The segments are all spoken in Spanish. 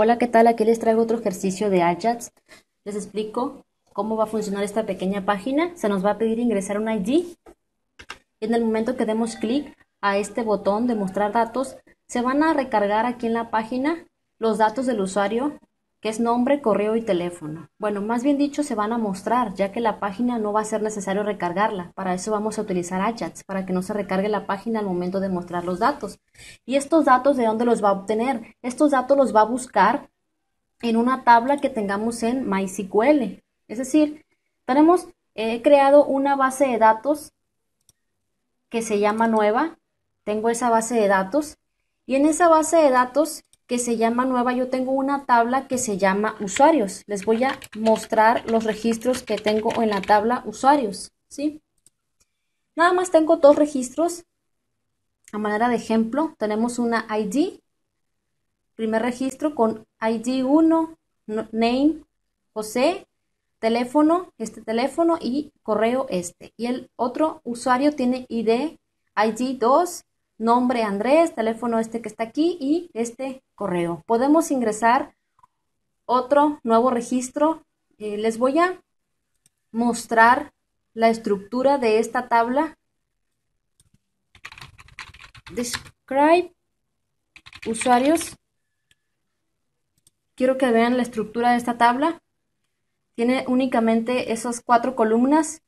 Hola, ¿qué tal? Aquí les traigo otro ejercicio de Ajax. Les explico cómo va a funcionar esta pequeña página. Se nos va a pedir ingresar un ID. En el momento que demos clic a este botón de mostrar datos, se van a recargar aquí en la página los datos del usuario que es nombre, correo y teléfono. Bueno, más bien dicho, se van a mostrar, ya que la página no va a ser necesario recargarla. Para eso vamos a utilizar Ajax, para que no se recargue la página al momento de mostrar los datos. ¿Y estos datos de dónde los va a obtener? Estos datos los va a buscar en una tabla que tengamos en MySQL. Es decir, tenemos, he creado una base de datos que se llama nueva. Tengo esa base de datos. Y en esa base de datos que se llama nueva, yo tengo una tabla que se llama usuarios. Les voy a mostrar los registros que tengo en la tabla usuarios, ¿sí? Nada más tengo dos registros. A manera de ejemplo, tenemos una ID, primer registro con ID 1, name, José, teléfono, este teléfono y correo este. Y el otro usuario tiene ID, ID 2, nombre Andrés, teléfono este que está aquí y este correo. Podemos ingresar otro nuevo registro. Eh, les voy a mostrar la estructura de esta tabla. Describe usuarios. Quiero que vean la estructura de esta tabla. Tiene únicamente esas cuatro columnas.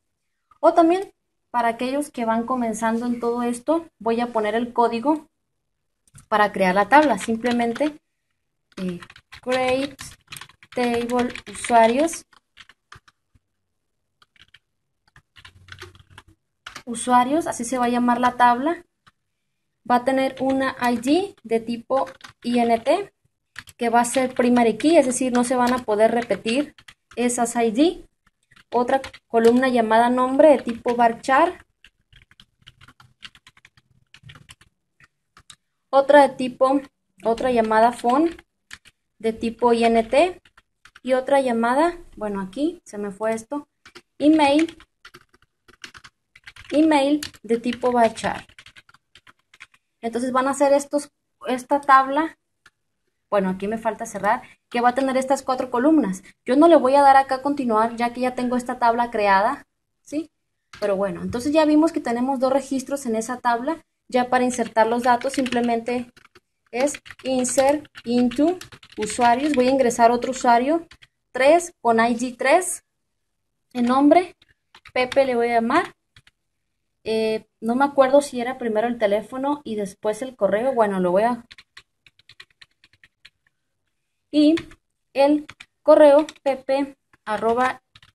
O también para aquellos que van comenzando en todo esto, voy a poner el código para crear la tabla. Simplemente eh, create table usuarios. Usuarios, así se va a llamar la tabla. Va a tener una ID de tipo INT que va a ser primary key, es decir, no se van a poder repetir esas ID otra columna llamada nombre de tipo varchar, otra de tipo, otra llamada font de tipo int y otra llamada, bueno aquí se me fue esto, email, email de tipo varchar. Entonces van a hacer estos, esta tabla. Bueno, aquí me falta cerrar, que va a tener estas cuatro columnas. Yo no le voy a dar acá a continuar, ya que ya tengo esta tabla creada, ¿sí? Pero bueno, entonces ya vimos que tenemos dos registros en esa tabla. Ya para insertar los datos simplemente es insert into usuarios. Voy a ingresar otro usuario, 3 con ID 3, el nombre, Pepe le voy a llamar. Eh, no me acuerdo si era primero el teléfono y después el correo. Bueno, lo voy a y el correo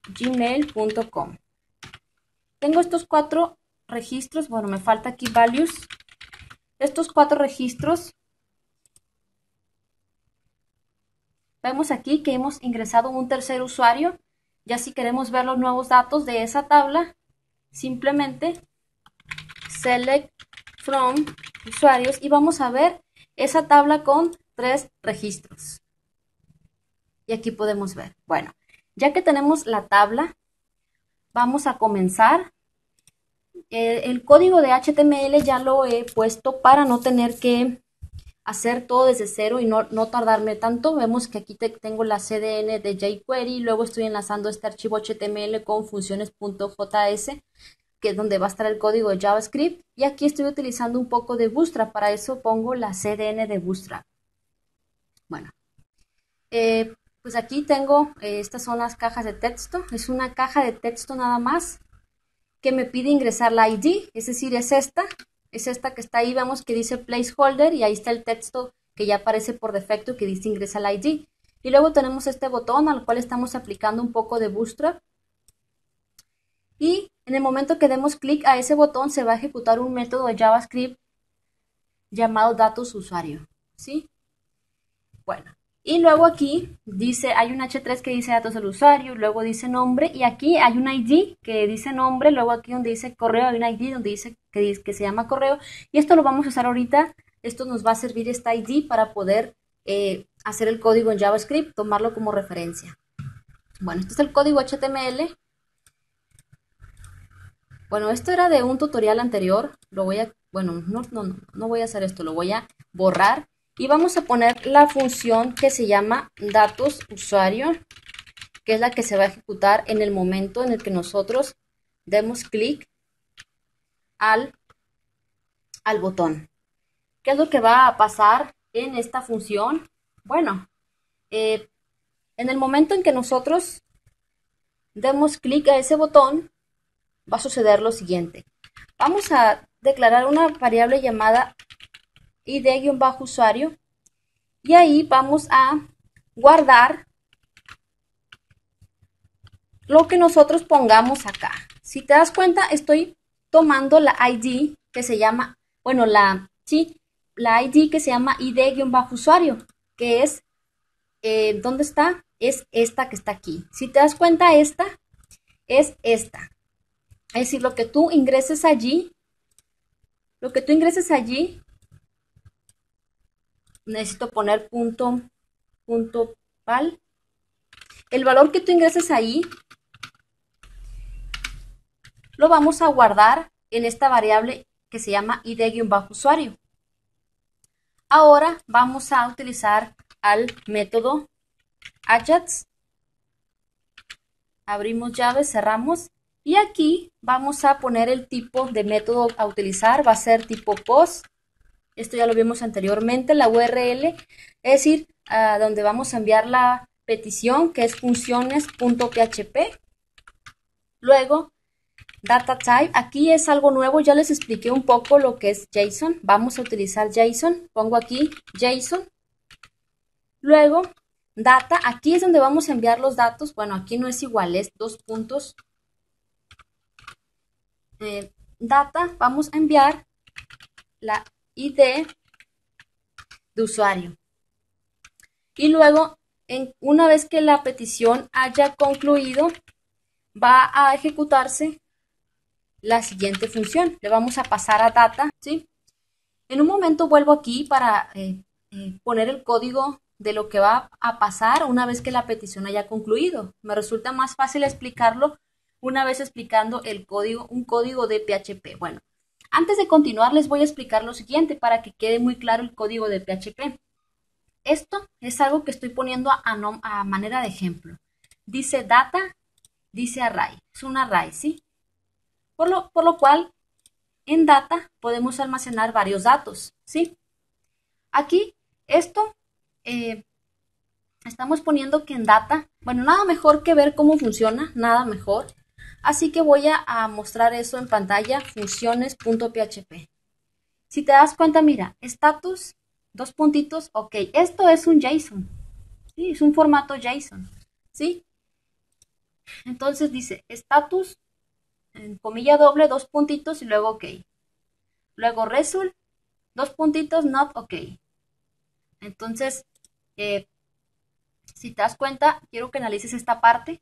gmail.com Tengo estos cuatro registros, bueno, me falta aquí values. Estos cuatro registros, vemos aquí que hemos ingresado un tercer usuario. Ya si queremos ver los nuevos datos de esa tabla, simplemente select from usuarios y vamos a ver esa tabla con tres registros. Y aquí podemos ver. Bueno, ya que tenemos la tabla, vamos a comenzar. Eh, el código de HTML ya lo he puesto para no tener que hacer todo desde cero y no, tardarme tanto. Vemos que aquí tengo la CDN de jQuery, luego estoy enlazando este archivo HTML con funciones.js, que es donde va a estar el código de JavaScript. Y aquí estoy utilizando un poco de Bootstrap, para eso pongo la CDN de Bootstrap. Bueno, eh, pues aquí tengo, eh, estas son las cajas de texto, es una caja de texto nada más que me pide ingresar la ID, es decir, es esta, es esta que está ahí, vemos que dice placeholder y ahí está el texto que ya aparece por defecto que dice ingresa la ID. Y luego tenemos este botón al cual estamos aplicando un poco de Bootstrap. Y en el momento que demos clic a ese botón se va a ejecutar un método de JavaScript llamado datos usuario. ¿Sí? Bueno, y luego aquí dice, hay un H3 que dice datos del usuario, luego dice nombre, y aquí hay un ID que dice nombre, luego aquí donde dice correo hay un ID donde dice que, que se llama correo, y esto lo vamos a usar ahorita, esto nos va a servir esta ID para poder eh, hacer el código en JavaScript, tomarlo como referencia. Bueno, este es el código HTML. Bueno, esto era de un tutorial anterior, lo voy a, bueno, no, no, no voy a hacer esto, lo voy a borrar y vamos a poner la función que se llama datos usuario, que es la que se va a ejecutar en el momento en el que nosotros demos clic al, al botón. ¿Qué es lo que va a pasar en esta función? Bueno, eh, en el momento en que nosotros demos clic a ese botón, va a suceder lo siguiente. Vamos a declarar una variable llamada id-usuario y ahí vamos a guardar lo que nosotros pongamos acá. Si te das cuenta, estoy tomando la ID que se llama, bueno, la, sí, la ID que se llama id-usuario, que es, eh, ¿dónde está? Es esta que está aquí. Si te das cuenta, esta es esta. Es decir, lo que tú ingreses allí, lo que tú ingreses allí, necesito poner punto, punto pal. El valor que tú ingreses ahí, lo vamos a guardar en esta variable que se llama id-usuario. Ahora vamos a utilizar al método Ajax. Abrimos llave, cerramos y aquí vamos a poner el tipo de método a utilizar. Va a ser tipo post. Esto ya lo vimos anteriormente. La URL, es decir, a donde vamos a enviar la petición, que es funciones.php. Luego, data type. Aquí es algo nuevo. Ya les expliqué un poco lo que es JSON. Vamos a utilizar JSON. Pongo aquí JSON. Luego, data. Aquí es donde vamos a enviar los datos. Bueno, aquí no es igual, es dos puntos eh, data, vamos a enviar la ID de usuario. Y luego, en, una vez que la petición haya concluido, va a ejecutarse la siguiente función. Le vamos a pasar a data, ¿sí? En un momento vuelvo aquí para eh, eh, poner el código de lo que va a pasar una vez que la petición haya concluido. Me resulta más fácil explicarlo una vez explicando el código, un código de PHP. Bueno, antes de continuar les voy a explicar lo siguiente para que quede muy claro el código de PHP. Esto es algo que estoy poniendo a, manera de ejemplo. Dice data, dice array. Es un array, ¿sí? Por lo, por lo cual, en data podemos almacenar varios datos, ¿sí? Aquí, esto, eh, estamos poniendo que en data, bueno, nada mejor que ver cómo funciona, nada mejor. Así que voy a, mostrar eso en pantalla, funciones.php. Si te das cuenta, mira, status, dos puntitos, ok, esto es un JSON, ¿sí? Es un formato JSON, ¿sí? Entonces dice status, en comilla doble, dos puntitos y luego ok. Luego result, dos puntitos, not ok. Entonces, eh, si te das cuenta, quiero que analices esta parte.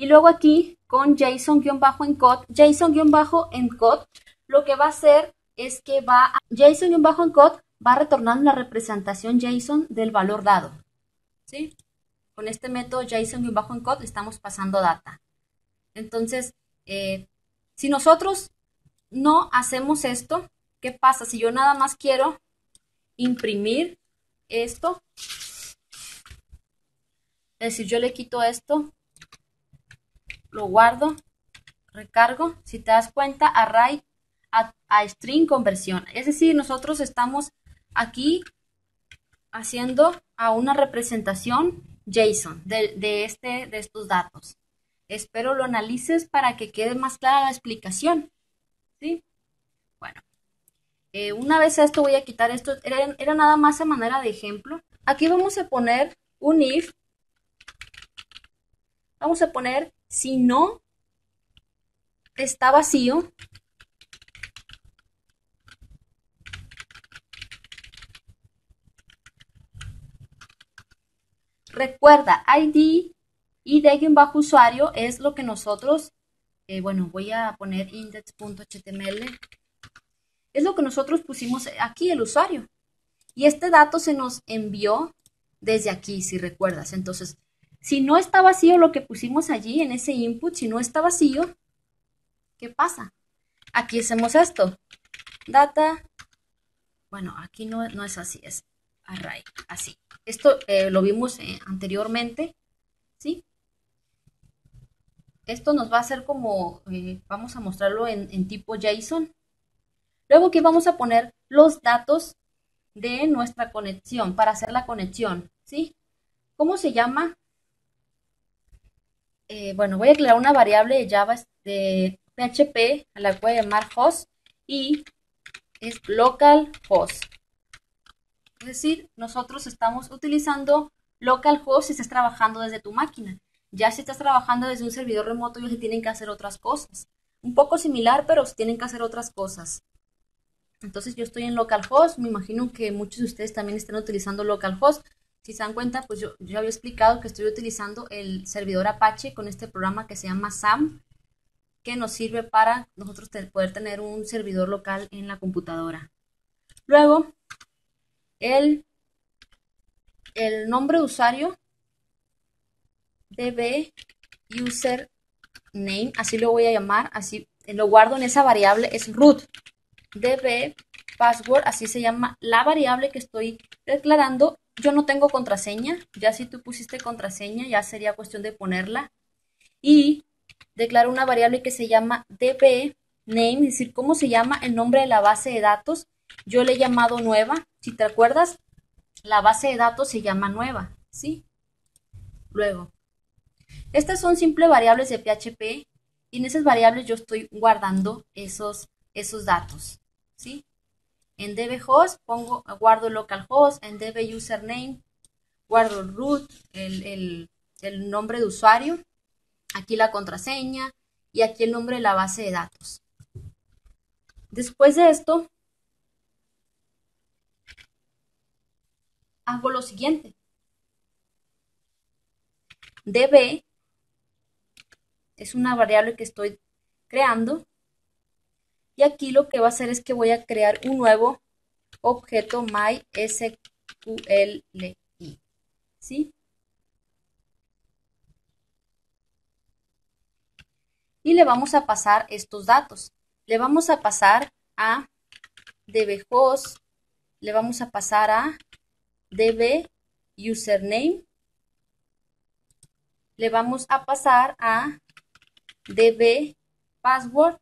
Y luego aquí con JSON-encode, JSON-encode lo que va a hacer es que va a, JSON-encode va a retornar la representación JSON del valor dado. ¿Sí? Con este método JSON-encode estamos pasando data. Entonces, eh, si nosotros no hacemos esto, ¿qué pasa? Si yo nada más quiero imprimir esto, es decir, yo le quito esto lo guardo, recargo, si te das cuenta, array a, string conversión. Es decir, nosotros estamos aquí haciendo a una representación JSON de, este, de estos datos. Espero lo analices para que quede más clara la explicación. ¿Sí? Bueno, eh, una vez esto voy a quitar esto. Era, era nada más a manera de ejemplo. Aquí vamos a poner un if. Vamos a poner si no está vacío, recuerda, ID y de bajo usuario es lo que nosotros, eh, bueno, voy a poner index.html, es lo que nosotros pusimos aquí, el usuario. Y este dato se nos envió desde aquí, si recuerdas. Entonces, si no está vacío lo que pusimos allí en ese input, si no está vacío, ¿qué pasa? Aquí hacemos esto. Data. Bueno, aquí no, no es así, es array, así. Esto eh, lo vimos eh, anteriormente, ¿sí? Esto nos va a hacer como, eh, vamos a mostrarlo en, en tipo JSON. Luego aquí vamos a poner los datos de nuestra conexión, para hacer la conexión, ¿sí? ¿Cómo se llama? Eh, bueno, voy a crear una variable de Java de PHP a la que voy a llamar host y es localhost. Es decir, nosotros estamos utilizando localhost si estás trabajando desde tu máquina. Ya si estás trabajando desde un servidor remoto, ellos tienen que hacer otras cosas. Un poco similar, pero tienen que hacer otras cosas. Entonces yo estoy en localhost, me imagino que muchos de ustedes también están utilizando localhost. Si se dan cuenta, pues yo, yo había explicado que estoy utilizando el servidor Apache con este programa que se llama SAM, que nos sirve para nosotros poder tener un servidor local en la computadora. Luego, el, el nombre de usuario db username, así lo voy a llamar, así lo guardo en esa variable, es root db password, así se llama la variable que estoy declarando. Yo no tengo contraseña, ya si tú pusiste contraseña, ya sería cuestión de ponerla. Y declaro una variable que se llama db name, es decir, cómo se llama el nombre de la base de datos. Yo le he llamado nueva. Si te acuerdas, la base de datos se llama nueva, ¿sí? Luego, estas son simples variables de PHP y en esas variables yo estoy guardando esos, esos datos. ¿sí? En dbhost pongo, guardo localhost, en db username guardo el root, el, el nombre de usuario, aquí la contraseña y aquí el nombre de la base de datos. Después de esto, hago lo siguiente. db es una variable que estoy creando y aquí lo que va a hacer es que voy a crear un nuevo objeto MySQLi. ¿Sí? Y le vamos a pasar estos datos. Le vamos a pasar a dbhost, le vamos a pasar a db username, le vamos a pasar a db password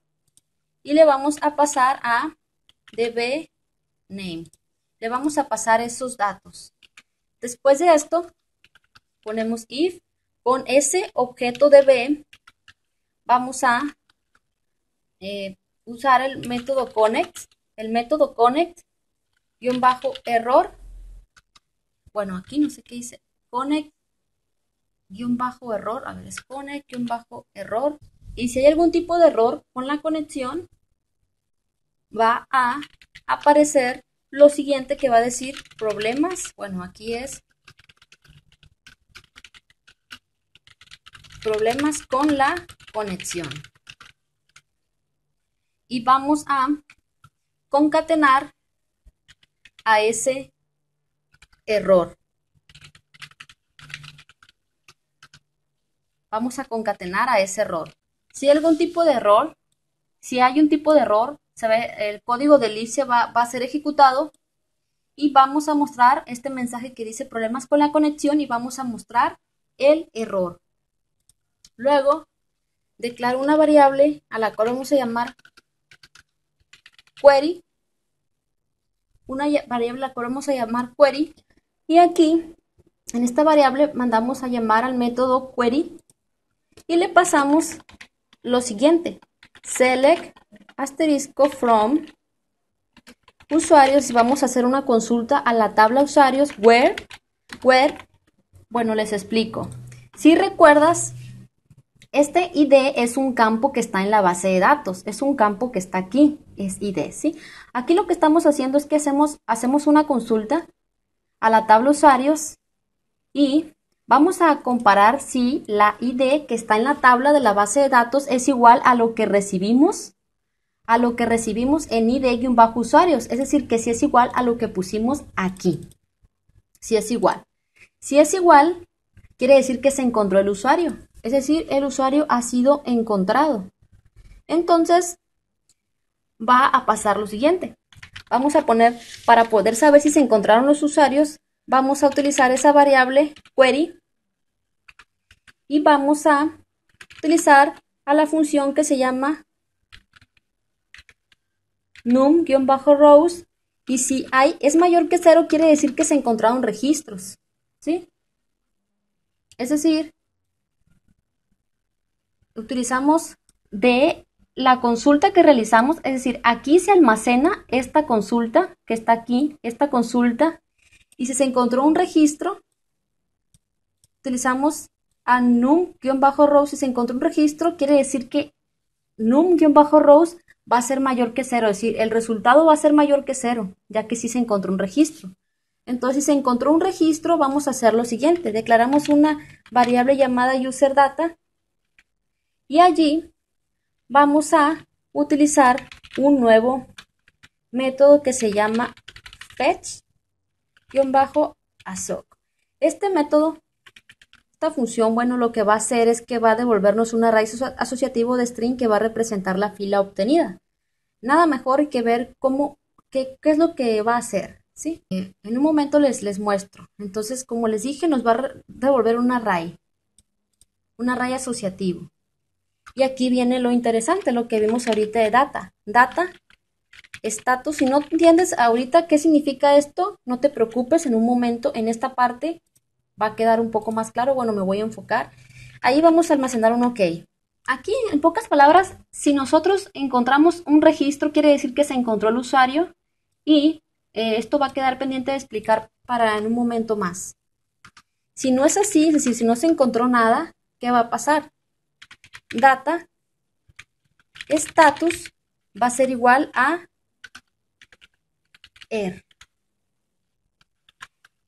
y le vamos a pasar a db name. Le vamos a pasar esos datos. Después de esto, ponemos if con ese objeto db vamos a eh, usar el método connect, el método connect guion bajo error. Bueno, aquí no sé qué dice. Connect guion bajo error. A ver, es connect guion bajo error. Y si hay algún tipo de error con la conexión, va a aparecer lo siguiente que va a decir problemas. Bueno, aquí es problemas con la conexión. Y vamos a concatenar a ese error. Vamos a concatenar a ese error. Si hay algún tipo de error, si hay un tipo de error, el código de Alicia va, a ser ejecutado y vamos a mostrar este mensaje que dice problemas con la conexión y vamos a mostrar el error. Luego, declaro una variable a la cual vamos a llamar query. Una variable a la cual vamos a llamar query. Y aquí, en esta variable, mandamos a llamar al método query y le pasamos lo siguiente. Select asterisco from usuarios vamos a hacer una consulta a la tabla usuarios where, where, bueno, les explico. Si recuerdas, este ID es un campo que está en la base de datos, es un campo que está aquí, es ID, ¿sí? Aquí lo que estamos haciendo es que hacemos, hacemos una consulta a la tabla usuarios y vamos a comparar si la ID que está en la tabla de la base de datos es igual a lo que recibimos a lo que recibimos en id-usuarios, es decir, que si es igual a lo que pusimos aquí. Si es igual. Si es igual, quiere decir que se encontró el usuario, es decir, el usuario ha sido encontrado. Entonces, va a pasar lo siguiente. vamos a poner, para poder saber si se encontraron los usuarios, vamos a utilizar esa variable query y vamos a utilizar a la función que se llama num-rows y si hay es mayor que cero quiere decir que se encontraron registros, ¿sí? Es decir, utilizamos de la consulta que realizamos, es decir, aquí se almacena esta consulta que está aquí, esta consulta, y si se encontró un registro, utilizamos a num-rows, si se encontró un registro, quiere decir que num-rows va a ser mayor que cero, es decir, el resultado va a ser mayor que cero, ya que sí se encontró un registro. Entonces, si se encontró un registro, vamos a hacer lo siguiente. Declaramos una variable llamada userData y allí vamos a utilizar un nuevo método que se llama fetch-assoc. Este método, esta función, bueno, lo que va a hacer es que va a devolvernos una raíz asociativo de string que va a representar la fila obtenida. Nada mejor que ver cómo, qué, qué es lo que va a hacer. ¿sí? En un momento les, les muestro. Entonces, como les dije, nos va a devolver un array, un array asociativo. Y aquí viene lo interesante, lo que vimos ahorita de data. Data, status. Si no entiendes ahorita qué significa esto, no te preocupes, en un momento, en esta parte, va a quedar un poco más claro. Bueno, me voy a enfocar. Ahí vamos a almacenar un OK. Aquí, en pocas palabras, si nosotros encontramos un registro, quiere decir que se encontró el usuario y eh, esto va a quedar pendiente de explicar para en un momento más. Si no es así, es decir, si no se encontró nada, ¿qué va a pasar? Data, status va a ser igual a er.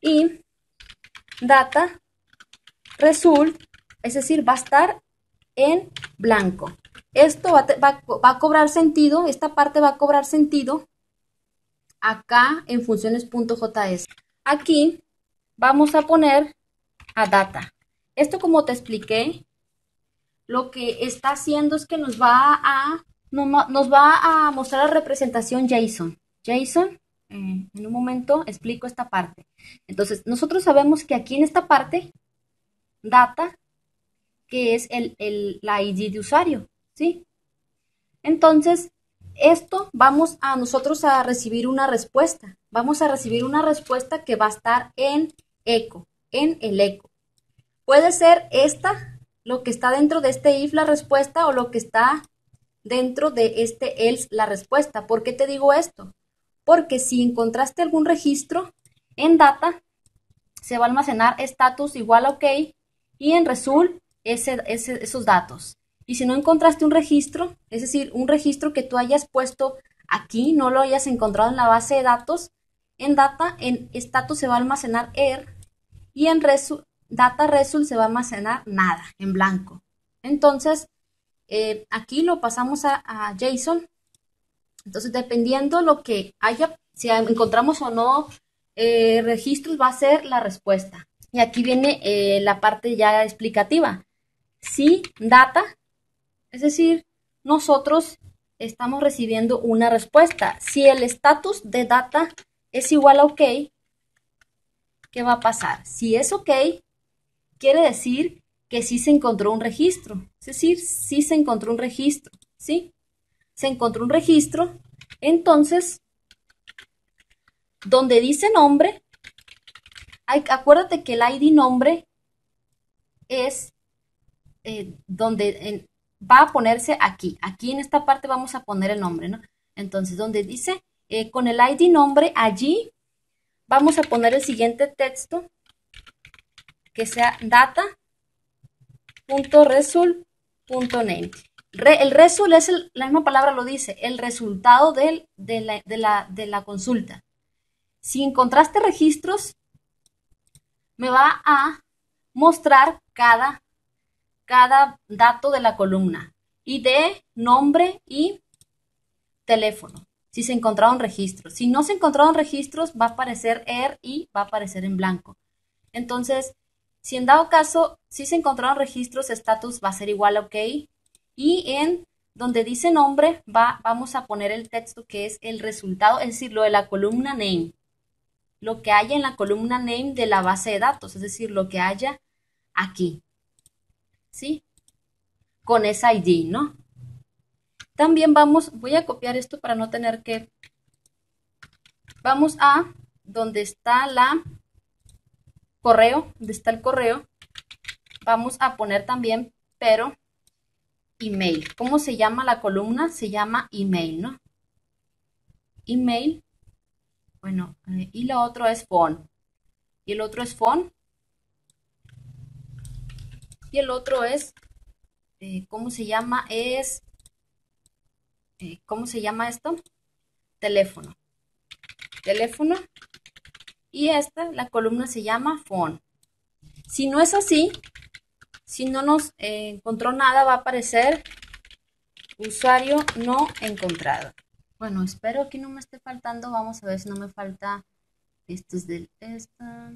Y data, result, es decir, va a estar en blanco. Esto va, va a cobrar sentido, esta parte va a cobrar sentido acá en funciones.js. Aquí vamos a poner a data. Esto como te expliqué, lo que está haciendo es que nos va a, nos va a mostrar la representación JSON. JSON, eh, en un momento explico esta parte. Entonces, nosotros sabemos que aquí en esta parte, data, que es el, el, la ID de usuario, ¿sí? Entonces, esto vamos a nosotros a recibir una respuesta. Vamos a recibir una respuesta que va a estar en eco, en el eco. Puede ser esta, lo que está dentro de este if la respuesta o lo que está dentro de este else la respuesta. ¿Por qué te digo esto? Porque si encontraste algún registro en data, se va a almacenar status igual a ok y en result esos datos. Y si no encontraste un registro, es decir, un registro que tú hayas puesto aquí, no lo hayas encontrado en la base de datos, en data, en status se va a almacenar er y en data result se va a almacenar nada, en blanco. Entonces, eh, aquí lo pasamos a, JSON. Entonces, dependiendo lo que haya, si encontramos o no eh, registros, va a ser la respuesta. Y aquí viene eh, la parte ya explicativa. Si data es decir, nosotros estamos recibiendo una respuesta. Si el estatus de data es igual a OK, ¿qué va a pasar? Si es OK, quiere decir que sí se encontró un registro. Es decir, sí se encontró un registro. ¿Sí? Se encontró un registro. Entonces, donde dice nombre, acuérdate que el ID nombre es eh, donde va a ponerse aquí. Aquí en esta parte vamos a poner el nombre, ¿no? Entonces, donde dice eh, con el ID nombre, allí vamos a poner el siguiente texto que sea data.result.name. el result es la misma palabra lo dice, el resultado de, la, consulta. Si encontraste registros, me va a mostrar cada cada dato de la columna. ID, nombre y teléfono. Si se encontraron registros. Si no se encontraron registros, va a aparecer ER y va a aparecer en blanco. Entonces, si en dado caso, si se encontraron registros, status va a ser igual a OK. Y en donde dice nombre, va, vamos a poner el texto que es el resultado, es decir, lo de la columna name. Lo que haya en la columna name de la base de datos, es decir, lo que haya aquí. ¿Sí? Con esa ID, ¿no? También vamos, voy a copiar esto para no tener que... Vamos a donde está la correo, donde está el correo, vamos a poner también, pero email. ¿Cómo se llama la columna? Se llama email, ¿no? Email. Bueno, eh, y lo otro es phone. Y el otro es phone. Y el otro es, eh, ¿cómo se llama? Es, eh, ¿cómo se llama esto? Teléfono. Teléfono. Y esta, la columna se llama phone. Si no es así, si no nos eh, encontró nada, va a aparecer usuario no encontrado. Bueno, espero que no me esté faltando. Vamos a ver si no me falta. Esto es del esta.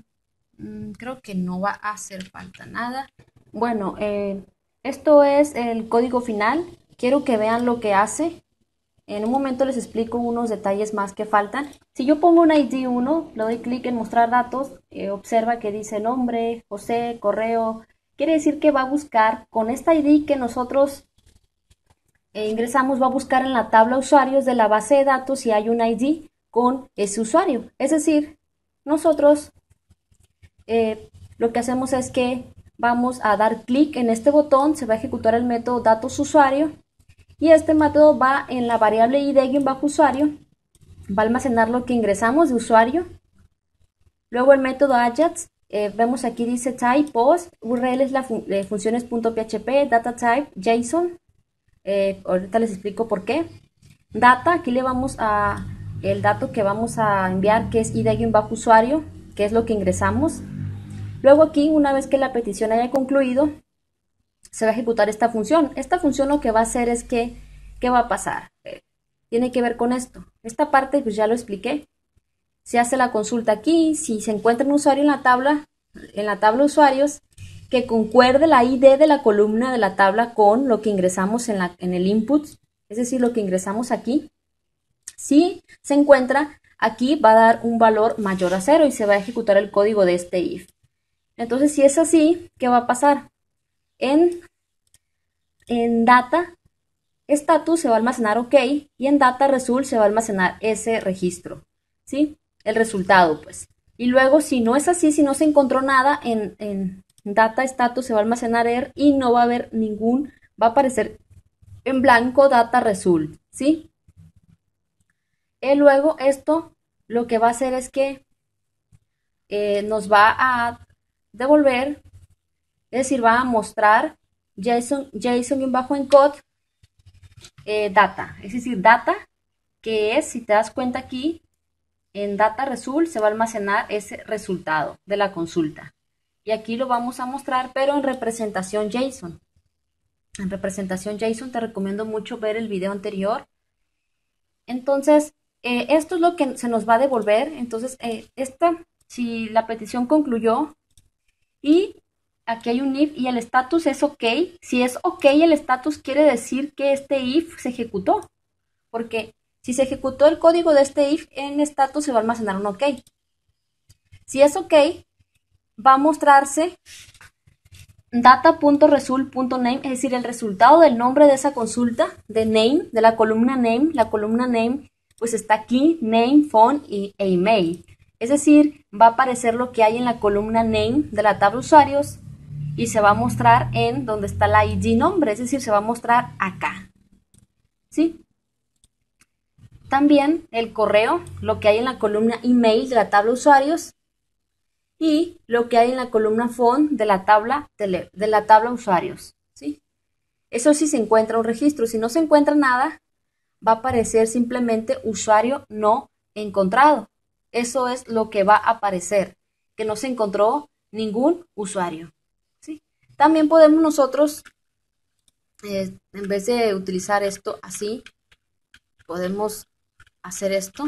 Mm, creo que no va a hacer falta nada. Bueno, eh, esto es el código final. Quiero que vean lo que hace. En un momento les explico unos detalles más que faltan. Si yo pongo un ID 1, le doy clic en mostrar datos, eh, observa que dice nombre, José, correo, Quiere decir que va a buscar con esta ID que nosotros eh, ingresamos, va a buscar en la tabla usuarios de la base de datos si hay un ID con ese usuario. Es decir, nosotros eh, lo que hacemos es que vamos a dar clic en este botón, se va a ejecutar el método datos usuario y este método va en la variable id bajo usuario, va a almacenar lo que ingresamos de usuario. Luego el método ajax eh, vemos aquí dice type post, URL es la funciones.php, data type, JSON. Eh, ahorita les explico por qué. Data, aquí le vamos a el dato que vamos a enviar que es id bajo usuario, que es lo que ingresamos. Luego aquí, una vez que la petición haya concluido, se va a ejecutar esta función. Esta función lo que va a hacer es que, ¿qué va a pasar? Eh, tiene que ver con esto. Esta parte pues ya lo expliqué se hace la consulta aquí, si se encuentra un usuario en la tabla, en la tabla usuarios, que concuerde la ID de la columna de la tabla con lo que ingresamos en, la, en el input, es decir, lo que ingresamos aquí. Si se encuentra aquí, va a dar un valor mayor a cero y se va a ejecutar el código de este if. Entonces, si es así, ¿qué va a pasar? En, en data, status se va a almacenar OK y en data result se va a almacenar ese registro. ¿Sí? El resultado, pues. Y luego, si no es así, si no se encontró nada en, data status, se va a almacenar er y no va a haber ningún, va a aparecer en blanco data result, ¿sí? Y luego esto lo que va a hacer es que eh, nos va a devolver, es decir, va a mostrar JSON, JSON bajo encode eh, data, es decir, data que es, si te das cuenta aquí, en Data Result se va a almacenar ese resultado de la consulta. Y aquí lo vamos a mostrar, pero en representación JSON. En representación JSON te recomiendo mucho ver el video anterior. Entonces, eh, esto es lo que se nos va a devolver. Entonces, eh, esta, si la petición concluyó y aquí hay un if y el status es ok. Si es ok el status quiere decir que este if se ejecutó. Porque si se ejecutó el código de este if, en status se va a almacenar un OK. Si es OK, va a mostrarse data.result.name, es decir, el resultado del nombre de esa consulta, de name, de la columna name. La columna name, pues está aquí, name, phone y, email. Es decir, va a aparecer lo que hay en la columna name de la tabla usuarios y se va a mostrar en donde está la ID nombre, es decir, se va a mostrar acá. ¿Sí? También el correo, lo que hay en la columna email de la tabla usuarios y lo que hay en la columna phone de la tabla, de la tabla usuarios. ¿sí? Eso sí se encuentra un registro. Si no se encuentra nada, va a aparecer simplemente usuario no encontrado. Eso es lo que va a aparecer, que no se encontró ningún usuario. ¿sí? También podemos nosotros, eh, en vez de utilizar esto así, podemos hacer esto.